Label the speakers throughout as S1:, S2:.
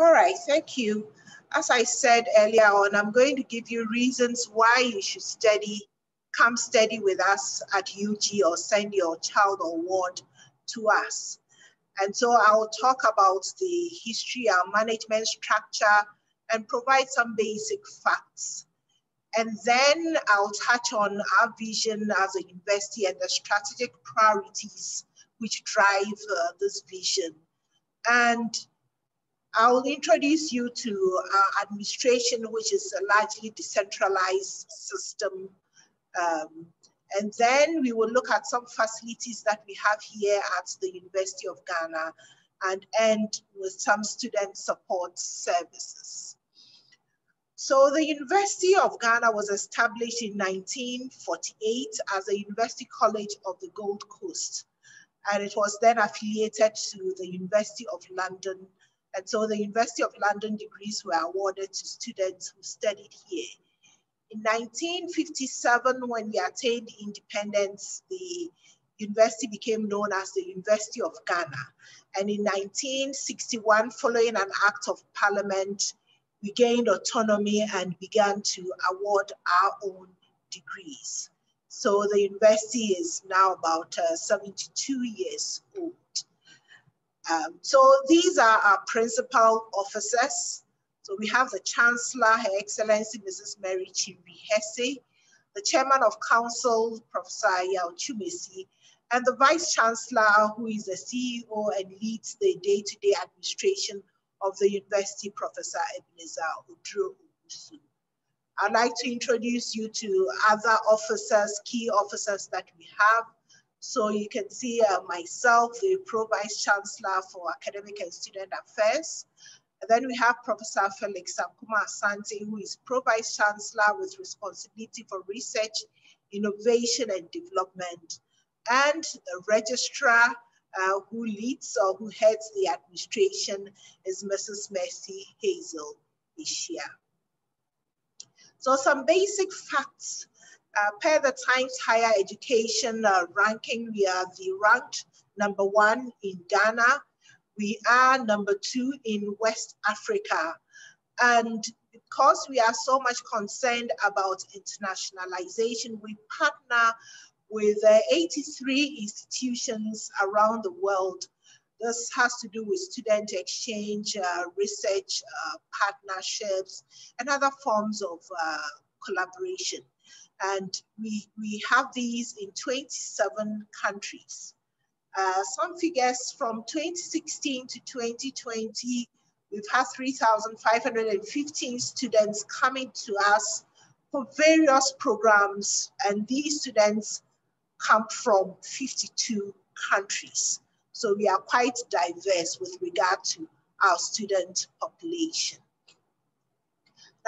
S1: All right, thank you. As I said earlier on, I'm going to give you reasons why you should study, come study with us at UG or send your child or ward to us. And so I'll talk about the history, our management structure, and provide some basic facts. And then I'll touch on our vision as a university and the strategic priorities which drive uh, this vision. And I'll introduce you to our administration, which is a largely decentralized system. Um, and then we will look at some facilities that we have here at the University of Ghana and end with some student support services. So the University of Ghana was established in 1948 as a University College of the Gold Coast. And it was then affiliated to the University of London. And so the University of London degrees were awarded to students who studied here. In 1957, when we attained independence, the university became known as the University of Ghana. And in 1961, following an act of parliament, we gained autonomy and began to award our own degrees. So the university is now about uh, 72 years old. Um, so these are our principal officers. So we have the Chancellor, Her Excellency Mrs. Mary Chimbi Hesse, the Chairman of Council, Professor Yaw Twumasi, and the Vice Chancellor, who is the CEO and leads the day-to-day -day administration of the university, Professor Ebenezer Oduro Owusu. I'd like to introduce you to other officers, key officers that we have. So you can see uh, myself, the Pro Vice Chancellor for Academic and Student Affairs. And then we have Professor Felix Ankomah Asante, who is Pro Vice Chancellor with responsibility for research, innovation, and development. And the Registrar uh, who leads or who heads the administration is Mrs. Mercy Haizel Ashie. So some basic facts. Uh, per the Times Higher Education uh, ranking, we are the ranked number one in Ghana. We are number two in West Africa. And because we are so much concerned about internationalization, we partner with uh, 83 institutions around the world. This has to do with student exchange, uh, research, uh, partnerships, and other forms of uh, collaboration. And we, we have these in 27 countries. Uh, some figures from 2016 to 2020, we've had 3,515 students coming to us for various programs, and these students come from 52 countries. So we are quite diverse with regard to our student population.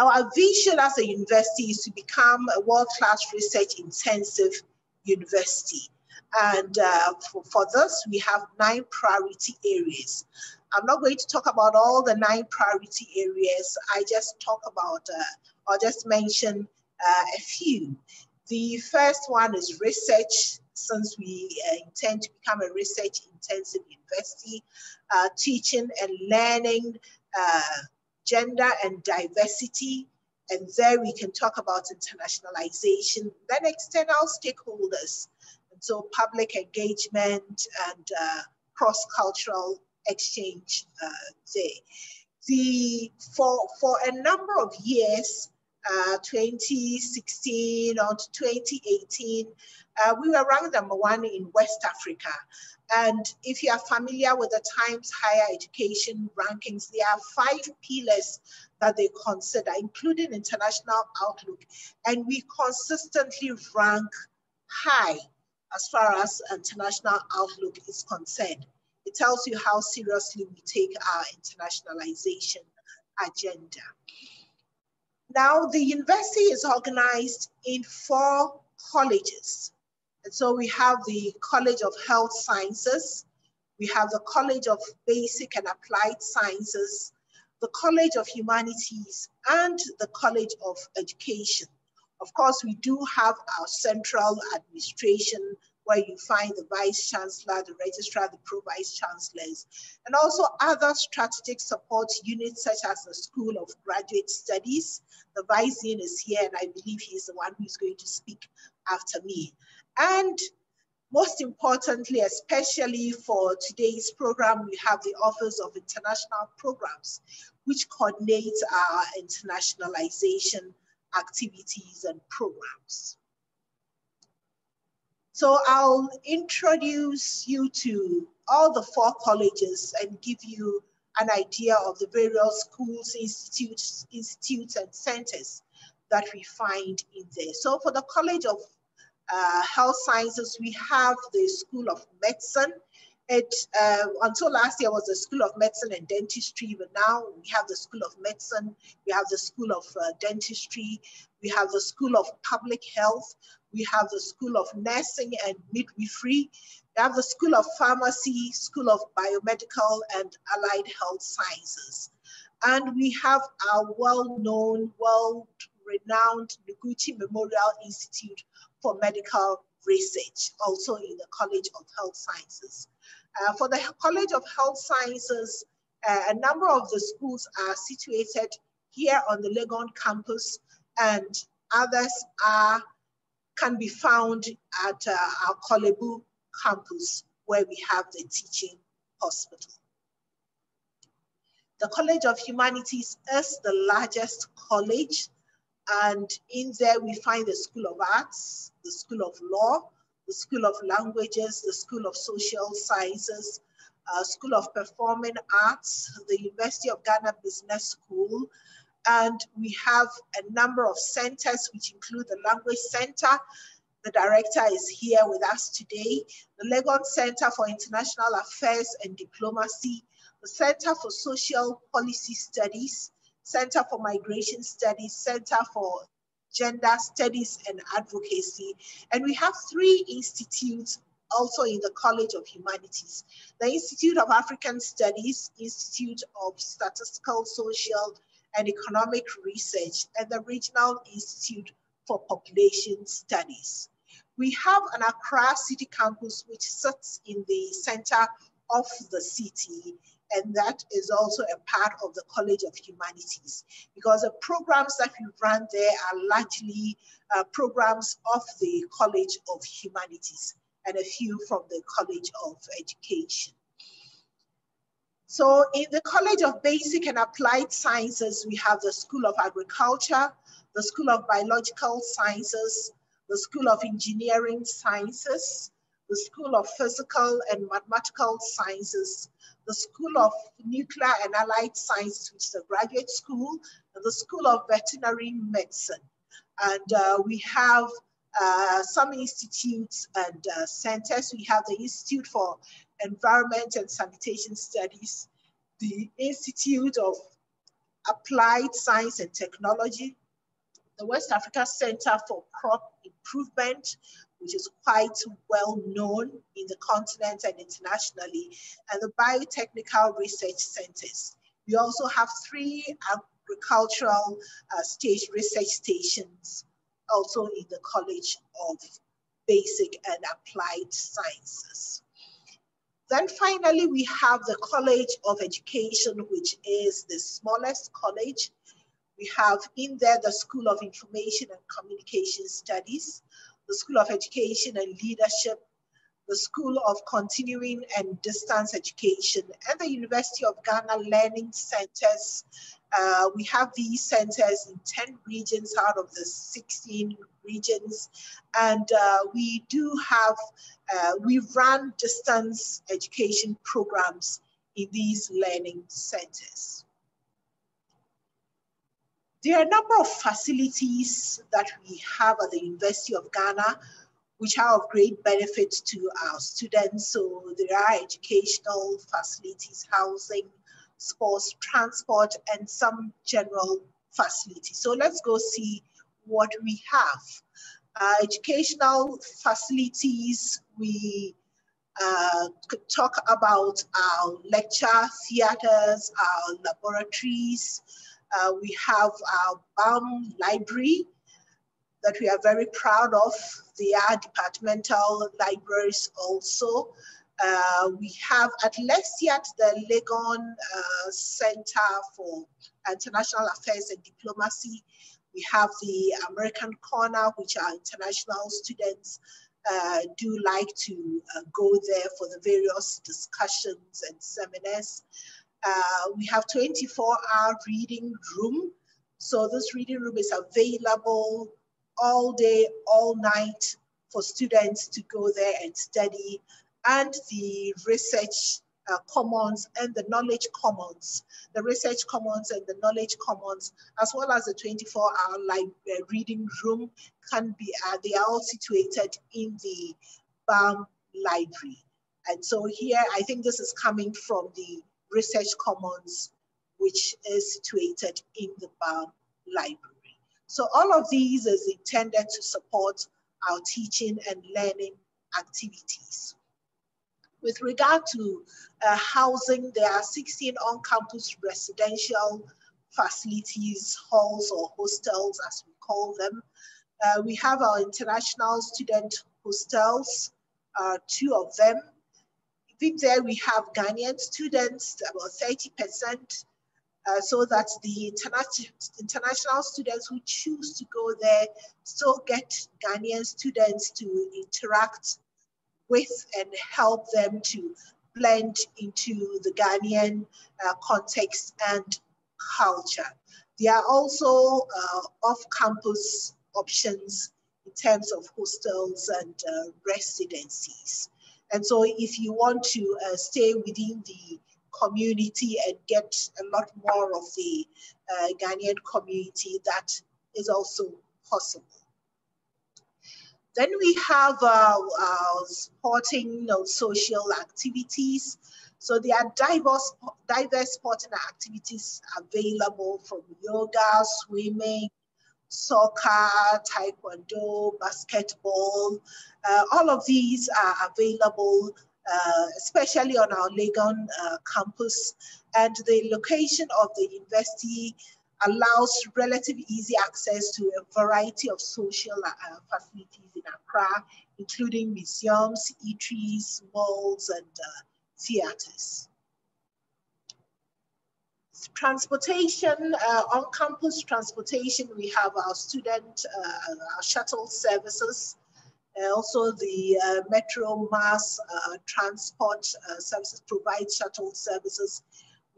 S1: Our vision as a university is to become a world-class research intensive university. And uh, for, for this, we have nine priority areas. I'm not going to talk about all the nine priority areas. I just talk about, uh, or just mention uh, a few. The first one is research, since we uh, intend to become a research intensive university, uh, teaching and learning, uh, gender and diversity, and there we can talk about internationalization, then external stakeholders, and so public engagement and uh, cross-cultural exchange uh, there. The, for, for a number of years, uh, 2016 or 2018, uh, we were ranked number one in West Africa. And if you are familiar with the Times Higher Education rankings, there are five pillars that they consider, including international outlook. And we consistently rank high as far as international outlook is concerned. It tells you how seriously we take our internationalization agenda. Now, the university is organized in four colleges. And so we have the College of Health Sciences, we have the College of Basic and Applied Sciences, the College of Humanities, and the College of Education. Of course, we do have our central administration where you find the Vice Chancellor, the Registrar, the Pro-Vice Chancellors, and also other strategic support units such as the School of Graduate Studies. The Vice Dean is here and I believe he's the one who's going to speak after me. And most importantly, especially for today's program, we have the Office of International Programs, which coordinates our internationalization activities and programs. So I'll introduce you to all the four colleges and give you an idea of the various schools, institutes, institutes and centers that we find in there. So for the College of uh, Health Sciences, we have the School of Medicine. It, uh, until last year was the School of Medicine and Dentistry, but now we have the School of Medicine, we have the School of uh, Dentistry, we have the School of Public Health, we have the School of Nursing and Midwifery, we have the School of Pharmacy, School of Biomedical and Allied Health Sciences. And we have our well-known, world-renowned Noguchi Memorial Institute for Medical Research, also in the College of Health Sciences. Uh, for the College of Health Sciences, uh, a number of the schools are situated here on the Legon campus and others are can be found at uh, our Korle Bu campus where we have the teaching hospital. The College of Humanities is the largest college and in there we find the School of Arts, the School of Law, the School of Languages, the School of Social Sciences, uh, School of Performing Arts, the University of Ghana Business School, and we have a number of centers, which include the Language Center. The director is here with us today. The Legon Center for International Affairs and Diplomacy, the Center for Social Policy Studies, Center for Migration Studies, Center for Gender Studies and Advocacy. And we have three institutes also in the College of Humanities. The Institute of African Studies, Institute of Statistical, Social, and Economic Research, at the Regional Institute for Population Studies. We have an Accra City campus which sits in the center of the city and that is also a part of the College of Humanities because the programs that we run there are largely uh, programs of the College of Humanities and a few from the College of Education. So in the College of Basic and Applied Sciences, we have the School of Agriculture, the School of Biological Sciences, the School of Engineering Sciences, the School of Physical and Mathematical Sciences, the School of Nuclear and Allied Sciences, which is a graduate school, and the School of Veterinary Medicine. And uh, we have uh, some institutes and uh, centers. We have the Institute for Environment and Sanitation Studies, the Institute of Applied Science and Technology, the West Africa Center for Crop Improvement, which is quite well known in the continent and internationally, and the Biotechnical Research Centers. We also have three agricultural uh, stage research stations also in the College of Basic and Applied Sciences. Then finally, we have the College of Education, which is the smallest college. We have in there the School of Information and Communication Studies, the School of Education and Leadership, the School of Continuing and Distance Education, and the University of Ghana Learning Centers. Uh, we have these centers in 10 regions out of the 16 regions. And uh, we do have, uh, we run distance education programs in these learning centers. There are a number of facilities that we have at the University of Ghana which are of great benefit to our students. So there are educational facilities, housing, sports, transport, and some general facilities. So let's go see what we have. Uh, educational facilities, we uh, could talk about our lecture theaters, our laboratories. Uh, we have our Balme library. that we are very proud of. They are departmental libraries also. Uh, we have at LECIAD the Legon uh, Center for International Affairs and Diplomacy. We have the American Corner, which our international students uh, do like to uh, go there for the various discussions and seminars. Uh, we have 24 hour reading room. So this reading room is available all day, all night for students to go there and study and the research uh, commons and the knowledge commons, the research commons and the knowledge commons, as well as the 24 hour live uh, reading room can be, uh, they are all situated in the Balme library. And so here, I think this is coming from the research commons, which is situated in the Balme library. So all of these is intended to support our teaching and learning activities. With regard to uh, housing, there are 16 on-campus residential facilities, halls or hostels as we call them. Uh, we have our international student hostels, uh, two of them. In there we have Ghanaian students, about 30%, uh, so that the interna international students who choose to go there still get Ghanaian students to interact with and help them to blend into the Ghanaian uh, context and culture. There are also uh, off-campus options in terms of hostels and uh, residencies. And so if you want to uh, stay within the community and get a lot more of the uh, Ghanaian community, that is also possible. Then we have uh, uh, sporting you know, social activities. So there are diverse, diverse sporting activities available from yoga, swimming, soccer, taekwondo, basketball. Uh, all of these are available, uh, especially on our Legon uh, campus. And the location of the university allows relatively easy access to a variety of social uh, facilities in Accra, including museums, eateries, malls, and uh, theaters. Transportation, uh, on-campus transportation, we have our student, uh, our shuttle services, also the uh, Metro Mass uh, Transport Services provide shuttle services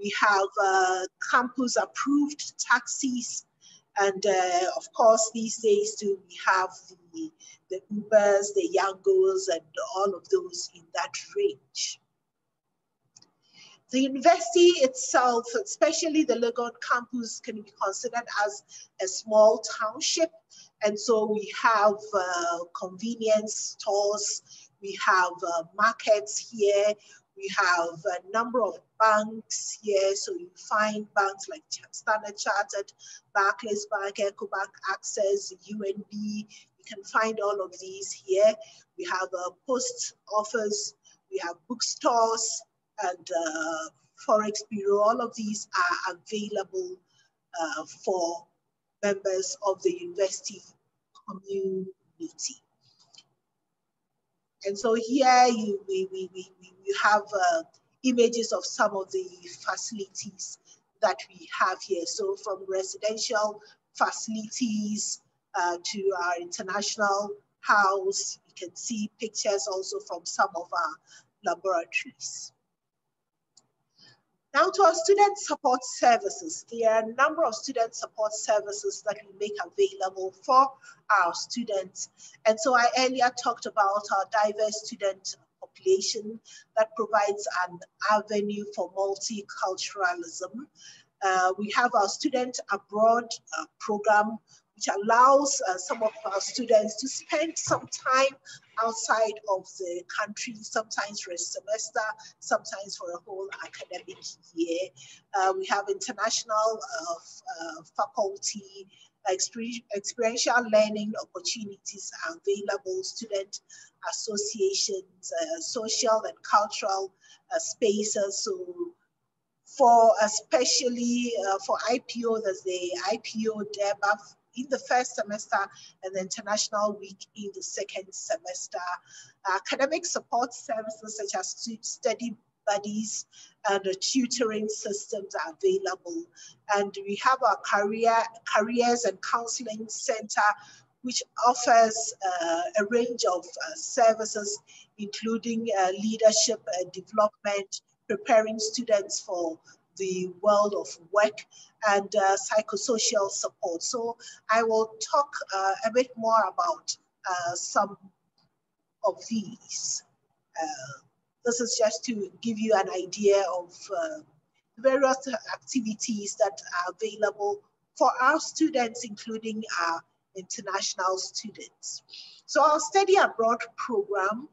S1: we have uh, campus approved taxis. And uh, of course, these days too, we have the, the Ubers, the Yangos, and all of those in that range. The university itself, especially the Legon campus, can be considered as a small township. And so we have uh, convenience stores, we have uh, markets here, we have a number of banks here. So you find banks like Standard Chartered, Barclays Bank, EcoBank Access, UMB. You can find all of these here. We have a post office, we have bookstores and uh, Forex Bureau. All of these are available uh, for members of the university community. And so here you, we, we, we, we have uh, images of some of the facilities that we have here. So from residential facilities uh, to our international house, you can see pictures also from some of our laboratories. Now to our student support services. There are a number of student support services that we make available for our students. And so I earlier talked about our diverse student population that provides an avenue for multiculturalism. Uh, we have our student abroad uh, program, which allows uh, some of our students to spend some time outside of the country, sometimes for a semester, sometimes for a whole academic year. Uh, we have international uh, uh, faculty experiential learning opportunities available, student associations, uh, social and cultural uh, spaces. So for especially uh, for IPO, there's the IPO DEBA in the first semester and the International Week in the second semester. Academic support services such as study buddies and the tutoring systems are available. And we have our career, careers and counseling center, which offers uh, a range of uh, services, including uh, leadership and development, preparing students for the world of work and uh, psychosocial support. So I will talk uh, a bit more about uh, some of these. Uh, this is just to give you an idea of uh, various activities that are available for our students, including our international students. So our study abroad program,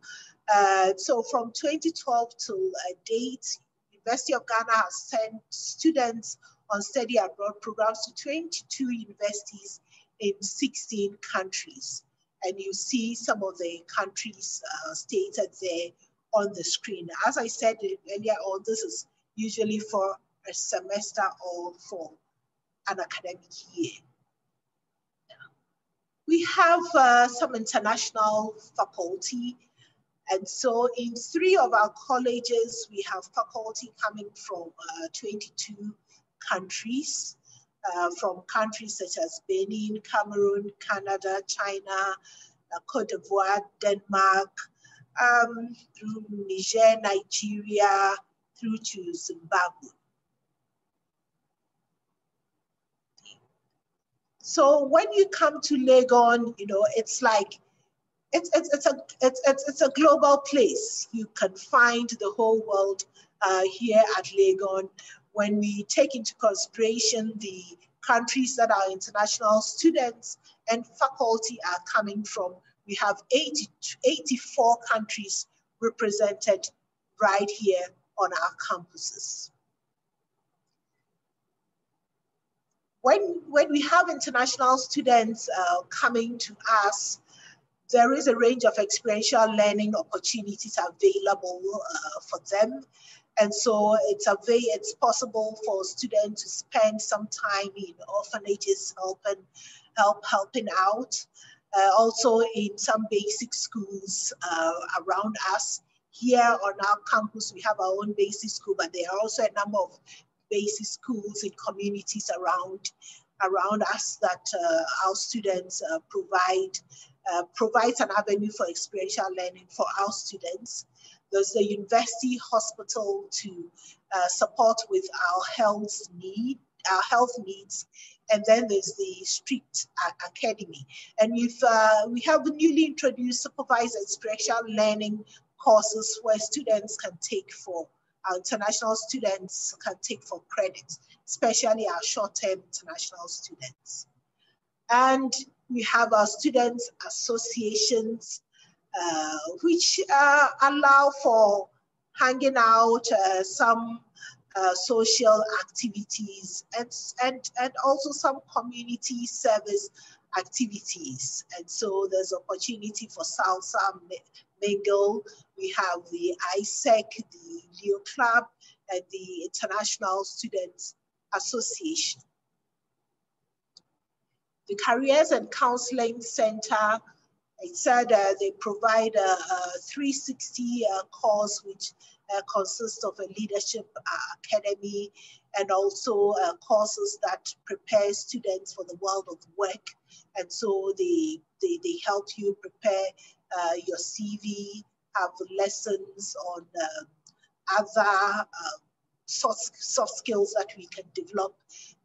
S1: uh, so from 2012 to date, University of Ghana has sent students on study abroad programs to 22 universities in 16 countries. And you see some of the countries uh, stated there on the screen. As I said earlier on, this is usually for a semester or for an academic year. We have uh, some international faculty and so in three of our colleges, we have faculty coming from uh, 22 countries, uh, from countries such as Benin, Cameroon, Canada, China, uh, Cote d'Ivoire, Denmark, um, through Niger, Nigeria, through to Zimbabwe. So when you come to Legon, you know, it's like it's, it's, it's, a, it's, it's, it's a global place. You can find the whole world uh, here at Legon. When we take into consideration the countries that our international students and faculty are coming from, we have 80, 84 countries represented right here on our campuses. When, when we have international students uh, coming to us, there is a range of experiential learning opportunities available uh, for them. And so it's, a way, it's possible for students to spend some time in orphanages helping, help, helping out. Uh, also in some basic schools uh, around us. Here on our campus, we have our own basic school, but there are also a number of basic schools in communities around, around us that uh, our students uh, provide uh, provides an avenue for experiential learning for our students. There's the university hospital to uh, support with our health need, our health needs, and then there's the street academy. And if uh, we have newly introduced supervised experiential learning courses where students can take for our international students can take for credits, especially our short-term international students. And we have our students associations, uh, which uh, allow for hanging out, uh, some uh, social activities, and, and, and also some community service activities. And so there's opportunity for salsa mingle. We have the AIESEC, the Leo Club, and the International Students Association the Careers and Counseling Center, it said uh, they provide a, a 360 uh, course which uh, consists of a leadership uh, academy and also uh, courses that prepare students for the world of work. And so they, they, they help you prepare uh, your CV, have lessons on other soft, soft skills that we can develop.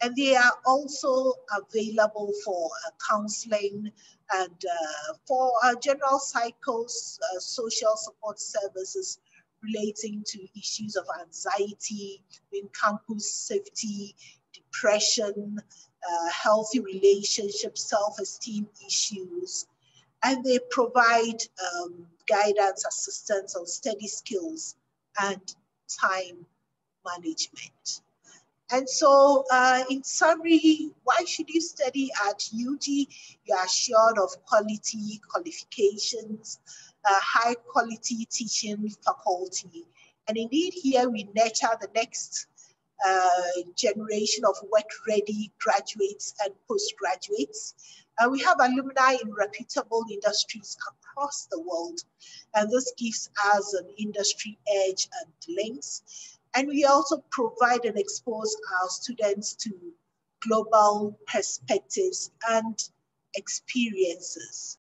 S1: And they are also available for uh, counseling and uh, for uh, general psychos, uh, social support services relating to issues of anxiety, in campus safety, depression, uh, healthy relationships, self-esteem issues. And they provide um, guidance, assistance on study skills and time management. And so uh, in summary, why should you study at UG? You are assured of quality qualifications, uh, high quality teaching faculty. And indeed here we nurture the next uh, generation of work-ready graduates and postgraduates. Uh, we have alumni in reputable industries across the world, and this gives us an industry edge and links. And we also provide and expose our students to global perspectives and experiences.